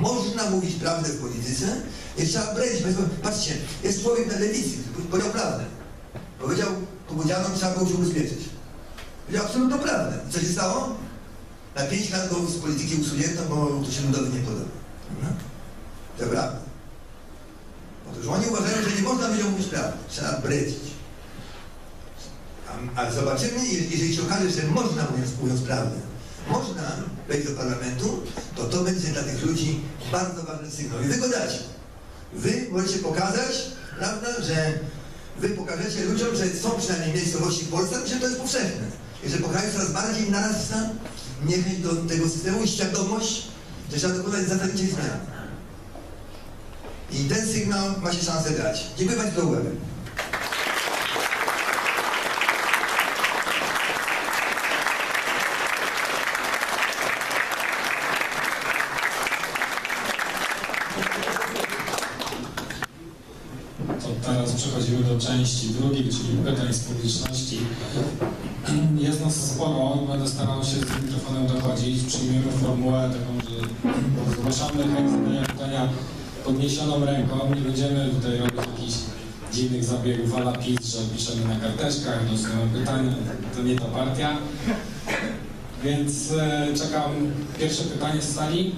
Można mówić prawdę w polityce, jest trzeba brać. Patrzcie, jest człowiek na lewicy, który powiedział prawdę. Powiedział, powiedzianom trzeba było się ubezpieczyć. Powiedział absolutną prawdę. Co się stało? Na pięć lat go z polityki usunięto, bo to się ludowi nie podoba. To prawda. Otóż oni uważają, że nie można ludziom mówić prawdy. Trzeba bredzić. A, a zobaczymy, je- jeżeli się okaże, że można, mówiąc prawdę, można wejść do parlamentu, to to będzie dla tych ludzi bardzo ważny sygnał. I wy go dacie. Wy możecie pokazać, prawda, że wy pokażecie ludziom, że są przynajmniej miejscowości w Polsce, myślę, że to jest powszechne. I że pokażecie coraz bardziej narasta niechęć do tego systemu i świadomość, że trzeba dokonać zasadniczej zmiany. I ten sygnał ma się szansę dać. Dziękuję Państwu za uwagę. To teraz przechodzimy do części drugiej, czyli pytań z publiczności. Jest nas sporo, będę starał się z mikrofonem dochodzić. Przyjmiemy formułę taką, że zgłaszamy chęć zadania pytania podniesioną ręką. Nie będziemy tutaj robić jakichś dziwnych zabiegów ala PiS, że piszemy na karteczkach, losujemy pytania. To nie ta partia. Więc e, czekam pierwsze pytanie z sali.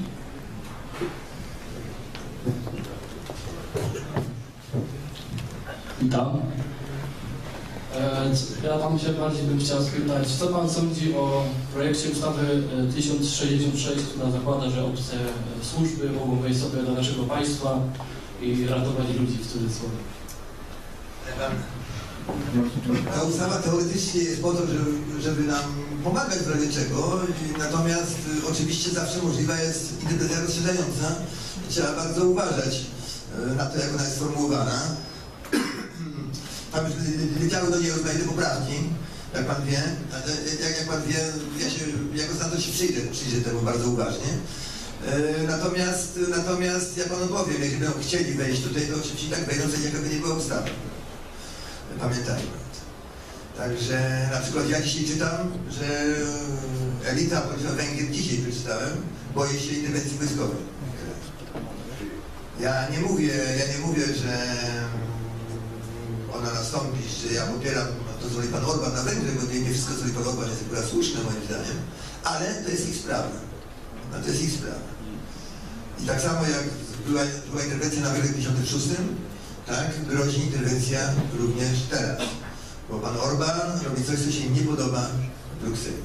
Witam. E, Ja tam się bardziej bym chciał spytać, co Pan sądzi o projekcie ustawy e, 1066, która zakłada, że obce e, służby mogą wejść sobie do naszego państwa i ratować ludzi w cudzysłowie. Ta ustawa teoretycznie jest po to, żeby, nam pomagać w razie czego, natomiast y, oczywiście zawsze możliwa jest interpretacja rozszerzająca. Trzeba bardzo uważać na to, jak ona jest sformułowana. Tam już leciały do niej rozmaite poprawki, jak pan wie. Jak, jak pan wie, ja się jako senator się przyjrzę, przyjrzę temu bardzo uważnie. Y, Natomiast, natomiast ja panu powiem, jeżeli będą chcieli wejść tutaj, to oczywiście tak wejdą, jakaby nie była ustawa. Pamiętajmy. Także na przykład ja dzisiaj czytam, że elita polityka Węgier, dzisiaj przeczytałem, boi się interwencji wojskowej. Ja nie mówię, ja nie mówię, że ona nastąpi, że ja popieram to, co pan Orban na Węgrzech, bo nie wszystko, co pan Orban jest akurat słuszne moim zdaniem, ale to jest ich sprawa. No, to jest ich sprawa. I tak samo jak była, była interwencja na Węgrzech w 56, tak, grozi interwencja również teraz. Bo pan Orban robi coś, co się nie podoba Brukseli.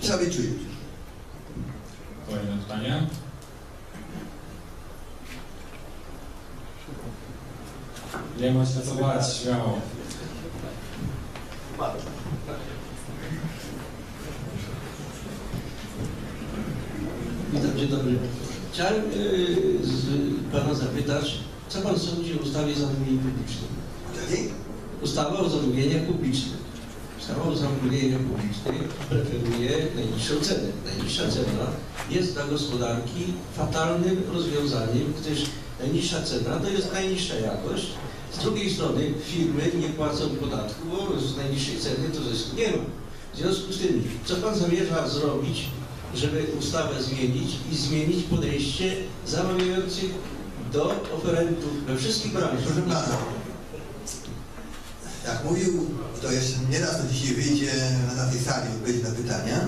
Trzeba być czujnym. Kolejne pytanie. Nie ma się co bać, śmiało. Witam, dzień dobry. Chciałem y, z Pana zapytać, co Pan sądzi o ustawie zamówień publicznych? Czyli? Ustawa o zamówieniach publicznych. Ustawa o zamówieniach publicznych preferuje najniższą cenę. Najniższa cena jest dla gospodarki fatalnym rozwiązaniem, gdyż najniższa cena to jest najniższa jakość. Z drugiej strony firmy nie płacą podatku, bo z najniższej ceny to zysku nie ma. W związku z tym, co Pan zamierza zrobić, żeby ustawę zmienić i zmienić podejście zamawiających do oferentów we wszystkich branżach? Proszę pana, jak mówił, to jeszcze nieraz to dzisiaj wyjdzie na tej sali, odpowiedzi na pytania,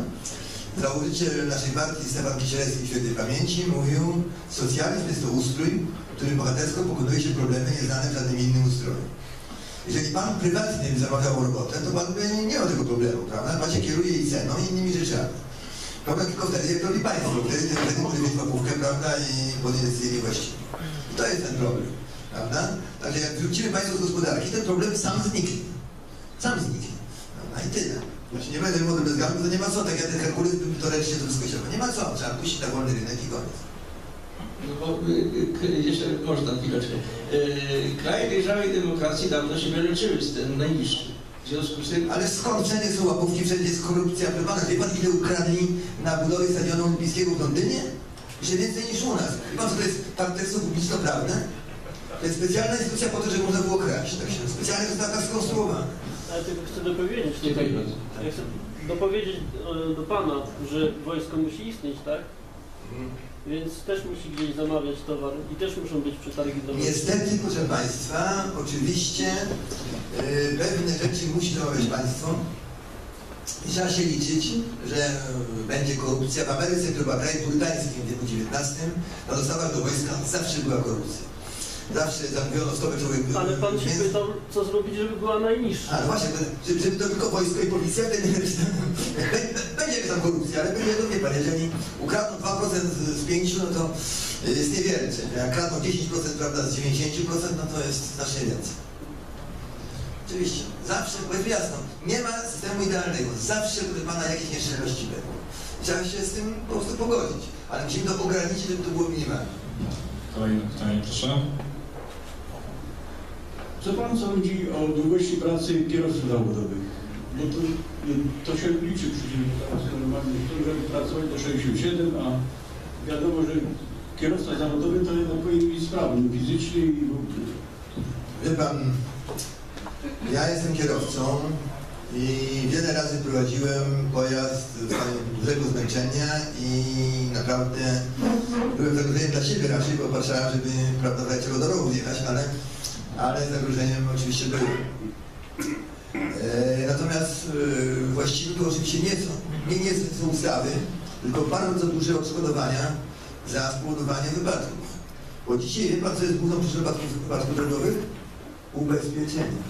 założyciel naszej partii Stefan Kisielewski świętej pamięci mówił, socjalizm jest to ustrój, w którym bohatersko pokonuje się problemy nieznane w żadnym innym ustroju. Jeżeli pan prywatnie by zamawiał robotę, to pan by nie miał tego problemu, prawda? Pan się kieruje i ceną i innymi rzeczami. Problem tylko wtedy, jak robi państwo, wtedy ten wtedy może mieć łapówkę, prawda, i podjąć decyzję niewłaściwą. I to jest ten problem, prawda? Także jak wrócimy państwo z gospodarki, ten problem sam zniknie. Sam zniknie. Prawda? I tyle. Znaczy nie będę mówił bez gangu, to nie ma co, tak jak ten Herkules bym to ręcznie to wszystko chciał. Nie ma co, trzeba puścić na wolny rynek i koniec. No bo, y, y, k- jeszcze można chwileczkę. Y, Kraje dojrzałej demokracji dawno się wyleczyły z tym najniższym. W związku z tym, Ale skąd wszędzie są łapówki, wszędzie jest korupcja plebana. Wie pan ile ukradli na budowie stadionu olimpijskiego w Londynie? Jeszcze więcej niż u nas. Wie pan co to jest partnerstwo publiczno-prawne? To jest specjalna instytucja po to, żeby można było kraść. Tak się specjalnie została tak skonstruowana. Ale tylko chcę dopowiedzieć, bardzo. ja chcę dopowiedzieć e, do Pana, że wojsko musi istnieć, tak? Mhm. Więc też musi gdzieś zamawiać towar i też muszą być przetargi do Niestety, proszę Państwa, oczywiście yy, pewne rzeczy musi zamawiać państwo. I trzeba się liczyć, że y, będzie korupcja. W Ameryce, która była krajem purytańskim w wieku XIX, na dostawach do wojska zawsze była korupcja. Zawsze zamówiono 100 człowiek. Ale pan się więc- pytał, co zrobić, żeby była najniższa. Ale właśnie, to- żeby, żeby to tylko wojsko i policja, będzie tam korupcja, ale będzie, no wie pan, jeżeli ukradną 2% z, z 5, no to jest niewiele. Jak kradną 10% prawda, z 90%, no to jest znacznie więcej. Oczywiście, zawsze, powiedzmy jasno, nie ma systemu idealnego. Zawsze, proszę pana, jakieś nieszczelności będą. Trzeba się z tym po prostu pogodzić. Ale musimy to ograniczyć, żeby to było minimalne. Kolejne pytanie, proszę. Co Pan sądzi o długości pracy kierowców zawodowych? Bo to, to się liczy przecież teraz normalnie, żeby pracować do 67, a wiadomo, że kierowca zawodowy to jednak powinien być sprawny fizycznie i. Wie pan, ja jestem kierowcą i wiele razy prowadziłem pojazd w stanie dużego zmęczenia i naprawdę byłem zagrożeniem dla siebie raczej, bo patrzałem, żeby prawda, czego do rowu jechać, ale, ale zagrożeniem oczywiście byłem. E, natomiast e, właściwie to oczywiście nie są, nie, nie są ustawy, tylko bardzo duże odszkodowania za spowodowanie wypadków. Bo dzisiaj wie co jest główną przyczyną wypadków, wypadków drogowych? ubezpieczenie.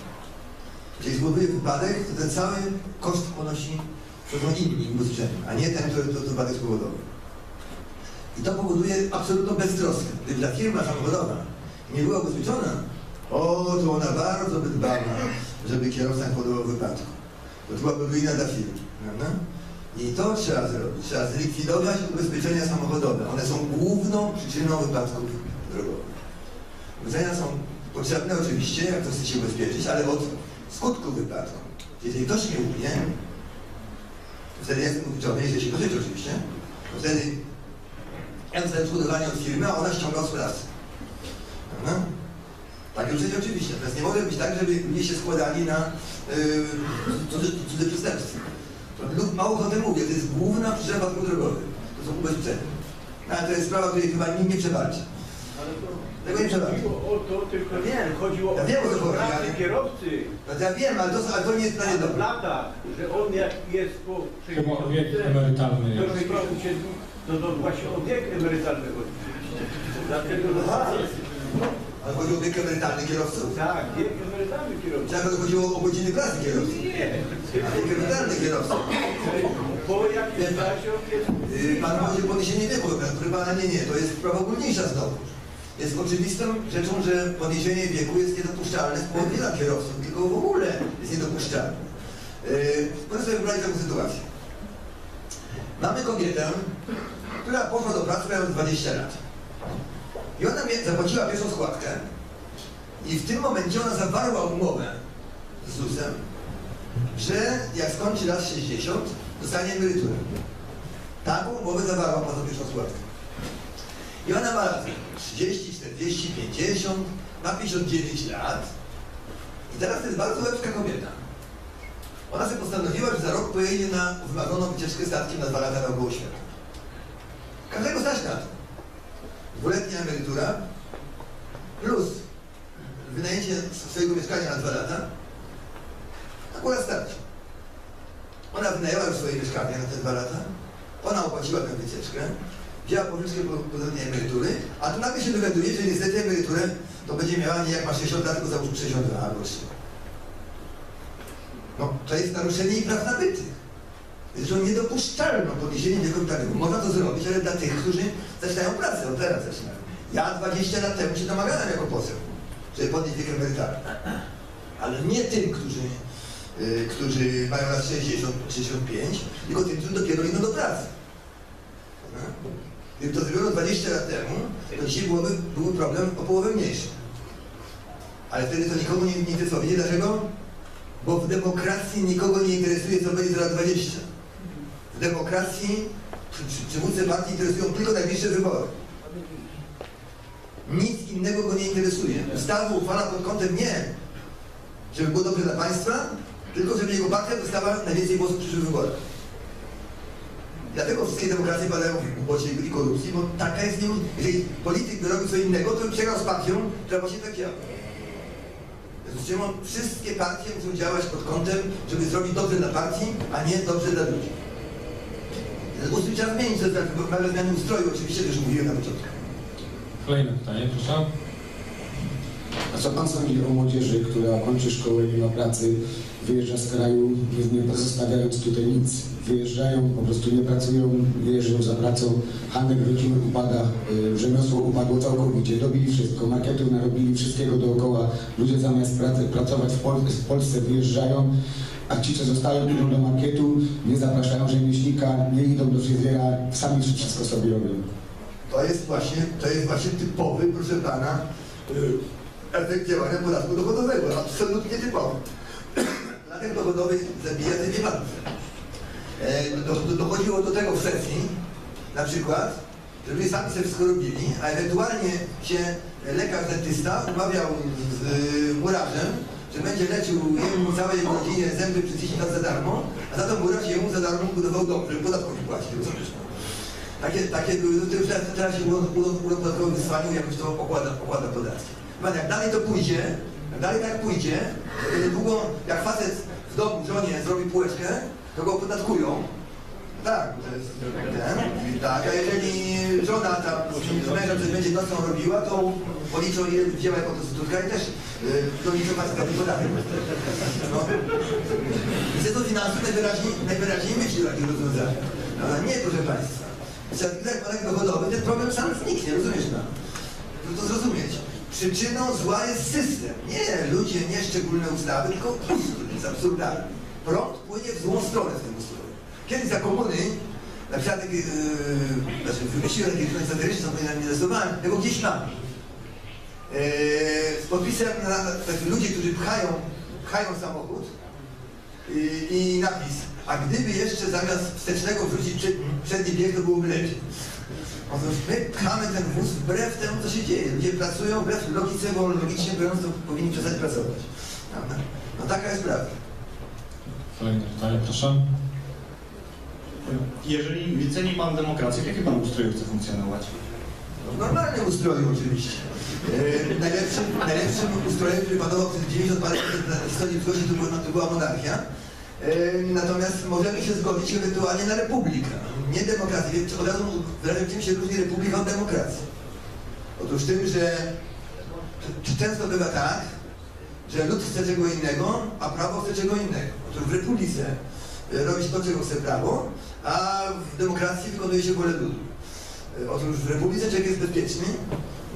Jeżeli spowoduje wypadek, to ten cały koszt ponosi są inni ubezpieczeni, a nie ten, który to wypadek spowodował. I to powoduje absolutną beztroskę. Gdyby ta firma samochodowa nie była ubezpieczona, o, to ona bardzo by dbała, żeby kierowca nie powodował wypadku. To byłaby ruina dla firmy. Prawda? I to trzeba zrobić. Trzeba zlikwidować ubezpieczenia samochodowe. One są główną przyczyną wypadków drogowych. Ubezpieczenia są potrzebne oczywiście, jak to chce się ubezpieczyć, ale od skutku wypadku. Jeżeli ktoś mnie ubije, to wtedy jestem ubezpieczony, jeżeli się dotyczy oczywiście, to wtedy ja dostaję odszkodowanie od firmy, a ona ściąga od sprawcy. Prawda? Tak jest oczywiście. Natomiast nie może być tak, żeby ludzie się składali na yy, cudze, cudze przestępstwa. To lub mało o tym mówię, to jest główna przyczyna wypadków drogowych. To są ubezpieczenia. No, ale to jest sprawa, której chyba nikt nie przebaczy. Ale to Tego nie przebaczy. o to, tylko Ja wiem. chodziło Ja wiem, o co o chodzi, ale- kierowcy No to ja wiem, ale to, ale to nie jest dla mnie w dobre. latach, że on jak jest po. 67, to, to właśnie o wiek emerytalny chodzi. Dlatego, że Ale chodzi o wiek emerytalny kierowców. tak, wiek emerytalny kierowcy. Czy to chodziło o godziny pracy kierowców? Nie, A wiek emerytalny kierowców. po jakimś czasie. Yy, Pan o podniesienie wieku, pana, nie, nie, to jest sprawa ogólniejsza znowu. Jest oczywistą rzeczą, że podniesienie wieku jest niedopuszczalne z powodu dla kierowców, tylko w ogóle jest niedopuszczalne. Yy, proszę sobie wyobrazić taką sytuację. Mamy kobietę, która poszła do pracy mając 20 lat. I ona zapłaciła pierwszą składkę i w tym momencie ona zawarła umowę z ZUS-em, że jak skończy lat 60, dostanie emeryturę. Taką umowę zawarła po tą pierwszą składkę. I ona ma lat 30, 40, 50, ma 59 lat. I teraz to jest bardzo lepska kobieta. Ona sobie postanowiła, że za rok pojedzie na wymarzoną wycieczkę statkiem na dwa lata naokoło świata. Każdego stać na to. Dwuletnia emerytura plus wynajęcie swojego mieszkania na dwa lata akurat starczy. Ona wynajęła już swoje mieszkanie na te dwa lata, ona opłaciła tę wycieczkę, wzięła pożyczkę po podobnej emerytury, a tu nagle się dowiaduje, że niestety emeryturę to będzie miała nie jak ma 60 lat, tylko załóżmy 62 albo 3. No, to jest naruszenie jej praw nabytych. Zresztą niedopuszczalne podniesienie wieku emerytalnego. Można to zrobić, ale dla tych, którzy zaczynają pracę, od teraz zaczynają. Ja 20 lat temu się domagałem jako poseł, żeby podnieść wiek emerytalny. Ale nie tym, którzy, y, którzy mają lat 60, 65, tylko tym, którzy dopiero idą do pracy. Gdyby to zrobiono 20 lat temu, to dzisiaj byłoby, byłby problem o połowę mniejszy. Ale wtedy to nikogo nie, nie interesowało. Dlaczego? Bo w demokracji nikogo nie interesuje, co będzie za lat 20. W demokracji przywódcę partii interesują tylko najbliższe wybory. Nic innego go nie interesuje. Ustawę uchwala pod kątem nie, żeby było dobrze dla państwa, tylko żeby jego partia dostała najwięcej głosów w przyszłych wyborach. Dlatego wszystkie demokracje padają w ubocie i korupcji, bo taka jest nie... Jeżeli polityk by robił co innego, to by przegrał z partią, która właśnie tak działa. Wszystkie partie muszą działać pod kątem, żeby zrobić dobrze dla partii, a nie dobrze dla ludzi. Ustrój trzeba zmienić, to znaczy wymaga zmiany ustroju, oczywiście też mówiłem na początku. Kolejne pytanie, proszę. A co Pan sądzi o młodzieży, która kończy szkołę, nie ma pracy, wyjeżdża z kraju, nie, pozostawiając tutaj nic? Wyjeżdżają, po prostu nie pracują, wyjeżdżają za pracą, handel rodzimy upada, y, rzemiosło upadło całkowicie, dobili wszystko, marketu narobili wszystkiego dookoła. Ludzie zamiast pracy, pracować w Polsce wyjeżdżają, a ci, co zostają, idą do marketu, nie zapraszają rzemieślnika, nie idą do fryzjera, sami wszystko sobie robią. To jest właśnie, to jest właśnie typowy, proszę pana, y, efekt działania podatku dochodowego. Absolutnie typowy. Podatek dochodowy zabija dwie. E, do, do, dochodziło do tego w na przykład, że ludzie sami sobie wszystko robili, a ewentualnie się lekarz dentysta umawiał z y, murarzem, że będzie leczył jemu całej rodzinie zęby przez 10 lat za darmo, a za to murarz jemu za darmo budował dom, żeby podatku nie. Rozumiesz? Takie, takie były, to już teraz, teraz się urząd podatkowy wysłaniu, jakoś to okłada, okłada podatki. Pan jak dalej to pójdzie, jak dalej tak pójdzie, to niedługo jak facet w domu żonie zrobi półeczkę, to go opodatkują. Tak, to jest ten. Tak, a jeżeli żona tam z mężem będzie nocą robiła, to policzą ile wzięła jako prostytutka i też yy, doliczą facet taki podatek. No. Ministerstwo Finansów najwyraźniej, najwyraźniej myśli o takich rozwiązaniach. No, ale nie, proszę Państwa. Certyfikat podatek dochodowy, ten problem sam zniknie, rozumiesz no? Żeby to zrozumieć. Przyczyną zła jest system. Nie ludzie, nie szczególne ustawy, tylko ustrój jest absurdalny. Prąd płynie w złą stronę w tym ustroju. Kiedyś za komuny, na przykład, yy, znaczy wymyśliłem takie filmy satyryczne, co nie narysowałem, tego gdzieś mam. Yy, z podpisem na, znaczy ludzie, którzy pchają, pchają samochód i, i napis, a gdyby jeszcze zamiast wstecznego wrzucić przed, przedni bieg, to byłoby lepiej. Otóż my pchamy ten wóz wbrew temu, co się dzieje. Ludzie pracują wbrew logice, bo logicznie biorąc, to powinni przestać pracować. Prawda? No taka jest prawda. Kolejne pytanie, proszę. Jeżeli ceni Pan demokrację, w jakim Pan ustroju chce funkcjonować? W normalnym ustroju oczywiście. E, najlepszym, najlepszym ustrojem, który panował przez 90 parę lat na historii ludzkości, to, była- to była monarchia. E, natomiast możemy się zgodzić ewentualnie na republikę. Nie demokrację. Więc od razu wyrażam, czym się różni republika od demokracji. Otóż tym, że często bywa tak, że lud chce czego innego, a prawo chce czego innego. Otóż w republice e, robi się to, czego chce prawo, a w demokracji wykonuje się wolę ludu. E, Otóż w Republice człowiek jest bezpieczny,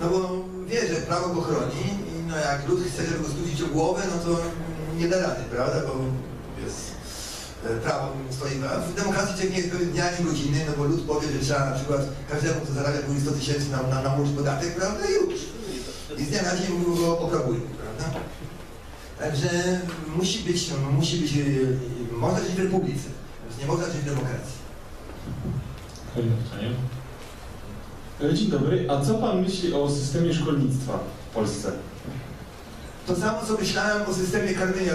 no bo wie, że prawo go chroni i no jak lud chce, żeby go studzić o głowę, no to nie da rady, prawda, bo jest e, prawo stoi. A w demokracji człowiek nie jest pewien dnia ani godziny, no bo lud powie, że trzeba na przykład każdemu, kto zarabia powyżej 100 tysięcy na, na, nałożyć podatek, prawda, i już. I z dnia na dzień go oprabują, prawda. Także musi być, no, musi być, e, można żyć w republice, nie można żyć w demokracji. Kolejne pytanie. Dzień dobry, a co Pan myśli o systemie szkolnictwa w Polsce? To samo, co myślałem o systemie karmienia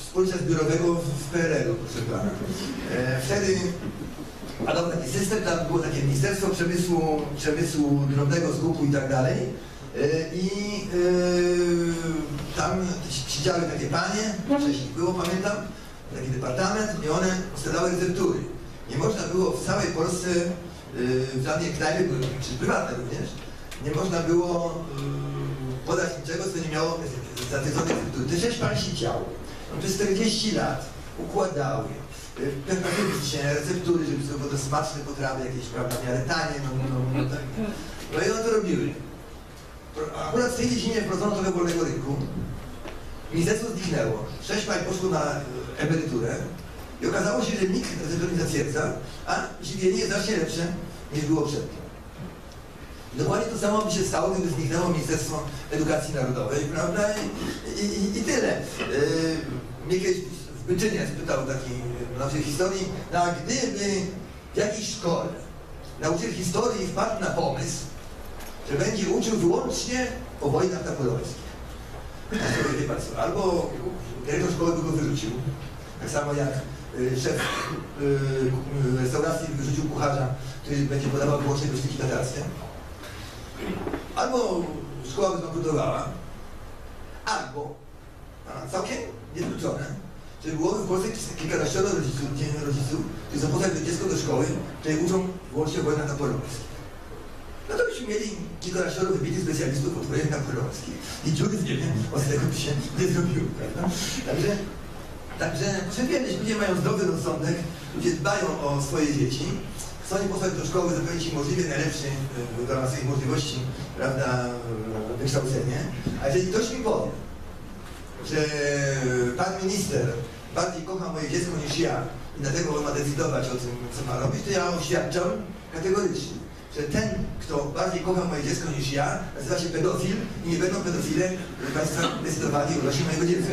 wspólnictwa zbiorowego w PRL-u, proszę pana. E, wtedy padał taki system, tam było takie Ministerstwo Przemysłu, Przemysłu Drobnego, Zgupu i tak dalej. E, I e, tam siedziały takie panie, ich było, pamiętam, taki departament i one ustalały receptury. Nie można było w całej Polsce, w żadnej knajpie, czy prywatnej również, nie można było e, podać niczego, co nie miało zatwierdzonej receptury. Te sześć pań siedziało. No, przez 40 lat układały. e, się receptury, żeby to było smaczne potrawy, jakieś, prawda, miarę tanie, no, no, no, tak. no i one to robiły. Akurat w tej dziedzinie wprowadzono trochę wolnego rynku. Ministerstwo zniknęło. Sześć pań poszło na e, emeryturę i okazało się, że nikt receptury nie zatwierdza, a żywienie jest znacznie lepsze niż było przedtem. Dokładnie to samo by się stało, gdyby zniknęło Ministerstwo Edukacji Narodowej, prawda? I, i, i, tyle. Yy, mnie kiedyś w Byczynie spytał taki e, nauczyciel historii, no a gdyby w jakiejś szkole nauczyciel historii wpadł na pomysł, że będzie uczył wyłącznie o wojnach napoleońskich. Albo dyrektor szkoły by go wyrzucił, tak samo jak y, szef y, y, restauracji wyrzucił kucharza, który będzie podawał wyłącznie gośniki tatarce. Albo szkoła zbankrutowała, albo a, całkiem niewykluczone, że byłoby w Polsce kilkanaścioro rodziców, rodziców, którzy potem dziecko do szkoły, które uczą wyłącznie wojnach napoleońskich. No to byśmy mieli kilkanaścioro wybitych specjalistów od wojen napoleońskich i dziury w niebie od tego by się nie zrobiło, prawda? Także, także przewiemy, że ludzie mają zdrowy rozsądek, ludzie dbają o swoje dzieci, chcą im posłać do szkoły, zapewnić im możliwie najlepsze w ramach swoich możliwości, prawda, y, wykształcenie. A jeżeli ktoś mi powie, że pan minister bardziej kocha moje dziecko niż ja i dlatego on ma decydować o tym, co ma robić, to ja oświadczam kategorycznie, że ten, kto bardziej kocha moje dziecko niż ja, nazywa się pedofil i nie będą pedofile Państwa decydowali o losie mojego dziecka.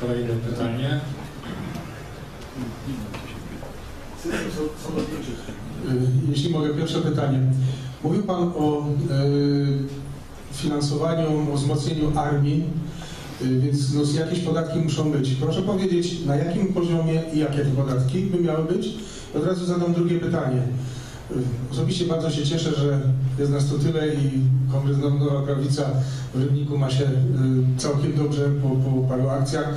Kolejne pytanie. Y, Jeśli mogę, pierwsze pytanie. Mówił Pan o y, finansowaniu, o wzmocnieniu armii, y, więc no, jakieś podatki muszą być. Proszę powiedzieć, na jakim poziomie i jakie te podatki by miały być? Od razu zadam drugie pytanie. Osobiście bardzo się cieszę, że jest nas tu tyle i Kongres Nowa Prawica w Rybniku ma się y, całkiem dobrze po, po paru akcjach,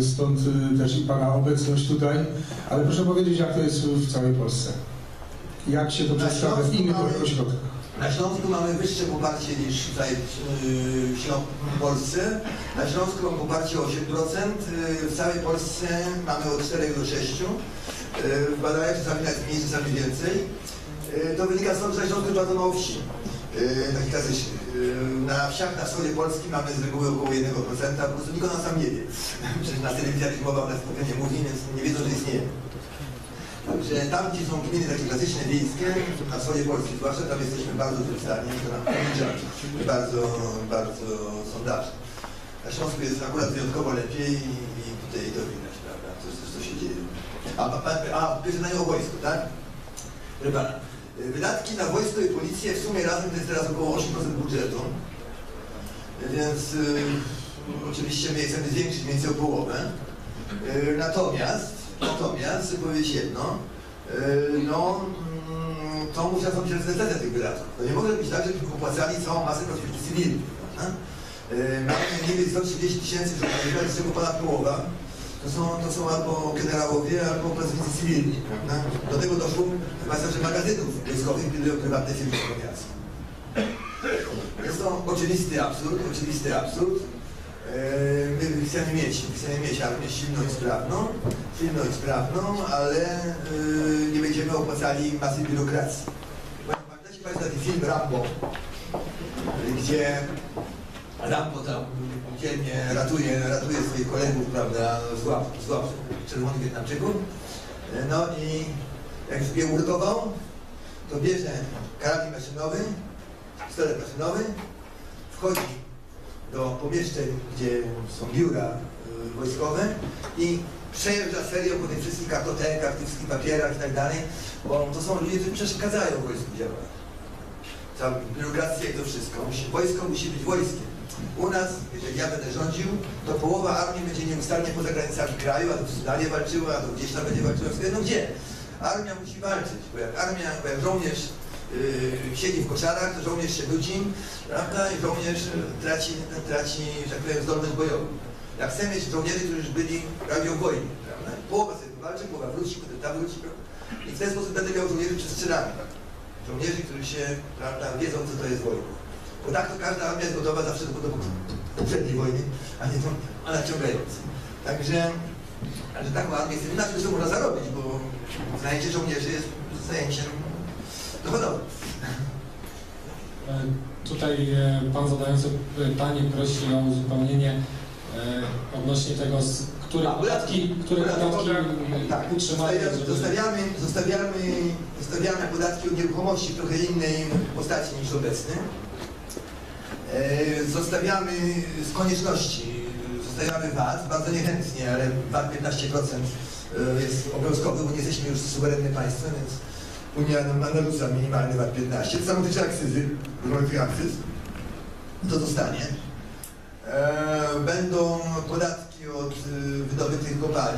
stąd też i Pana obecność tutaj. Ale proszę powiedzieć, jak to jest w całej Polsce? Jak się to Na przedstawia w innych ośrodkach? Na Śląsku mamy wyższe poparcie niż tutaj yy, w Polsce. Na Śląsku mamy poparcie o 8%, yy, w całej Polsce mamy od 4 do 6. Yy, W badaniach czasami nawet mniej, czasami więcej. Yy, To wynika stąd, że na Śląsku jest bardzo mało wsi, takich klasycznych. Na wsiach na wschodzie Polski mamy z reguły około 1%, po prostu nikt o nas tam nie wie. Przecież na telewizjach mowa ogóle nie mówi, więc nie wiedzą, że istniejemy. Także tam, gdzie są gminy takie klasyczne, wiejskie, na wschodzie Polski zwłaszcza, tam jesteśmy bardzo zrzucani, to nam olicza bardzo, bardzo sondażne. Na Śląsku jest akurat wyjątkowo lepiej i, i tutaj to widać, prawda, co, co, się dzieje. A, a, a pytanie o wojsku, tak? Y, wydatki na wojsko i policję w sumie razem to jest teraz około 8% budżetu, więc y, oczywiście my chcemy zwiększyć mniej więcej o połowę. Y, Natomiast, natomiast, powiedzieć jedno, y, no, mm, to musi nastąpić rezydentacja tych wydatków. To nie może być tak, żebyśmy opłacali całą masę pracowników cywilnych, prawda? Y, Mamy mniej więcej 130 tysięcy żołnierzy, z czego ponad połowa to są, to są albo generałowie, albo pracownicy cywilni? Do tego doszło, Państwa, że magazynów wojskowych budują prywatne firmy zbrojniarskie. Jest to oczywisty absurd, oczywisty absurd. My chcemy mieć, chcemy mieć armię silną i sprawną, silną i sprawną, ale yy, nie będziemy opłacali masy biurokracji. Pamiętacie Państwo taki film Rambo, gdzie Rambo tam dzielnie ratuje, ratuje swoich kolegów, prawda, z łap, z łap czerwonych Wietnamczyków. No i jak już je uratował, to bierze karabin maszynowy, pistolet maszynowy, wchodzi do pomieszczeń, gdzie są biura y, wojskowe i przejeżdża serią po tych wszystkich kartotekach, tych wszystkich papierach i tak dalej, bo to są ludzie, którzy przeszkadzają wojsku działać. Cała biurokracja i to wszystko. Wojsko musi być wojskiem. U nas, jeżeli ja będę rządził, to połowa armii będzie nieustannie poza granicami kraju, a to w Sudanie walczyła, a to gdzieś tam będzie walczyła. No gdzie? Armia musi walczyć, bo jak armia, bo jak żołnierz yy, siedzi w koszarach, żołnierz się nudzi, prawda? I żołnierz yy, traci, traci, że tak powiem, zdolność bojową. Jak chcemy mieć żołnierzy, którzy byli prawie w wojnie, prawda? Połowa sobie walczy, połowa wróci, potem ta wróci, prawda? I w ten sposób będę miał żołnierzy przestrzelami, żołnierzy, którzy się, prawda, wiedzą, co to jest wojna. Bo tak to każda armia jest gotowa zawsze do, do poprzedniej wojny, a nie tą a naciągającej. Także, że taką armię chcemy, na czym można zarobić, bo zajęcie żołnierzy jest zajęciem dochodowym. E, Tutaj e, Pan zadający pytanie prosi o uzupełnienie e, odnośnie tego, z- które podatki, które podatki, Tak, utrzymane, zostawiamy, zostawiamy, zostawiamy, podatki od nieruchomości w trochę innej postaci niż obecny. Zostawiamy z konieczności, zostawiamy VAT, bardzo niechętnie, ale VAT 15% e, jest obowiązkowy, bo nie jesteśmy już suwerennym państwem, więc Unia narzuca minimalny VAT 15. To samo tyczy akcyzy, różnych akcyz. To zostanie. E, będą podatki od y, wydobytych kopalin.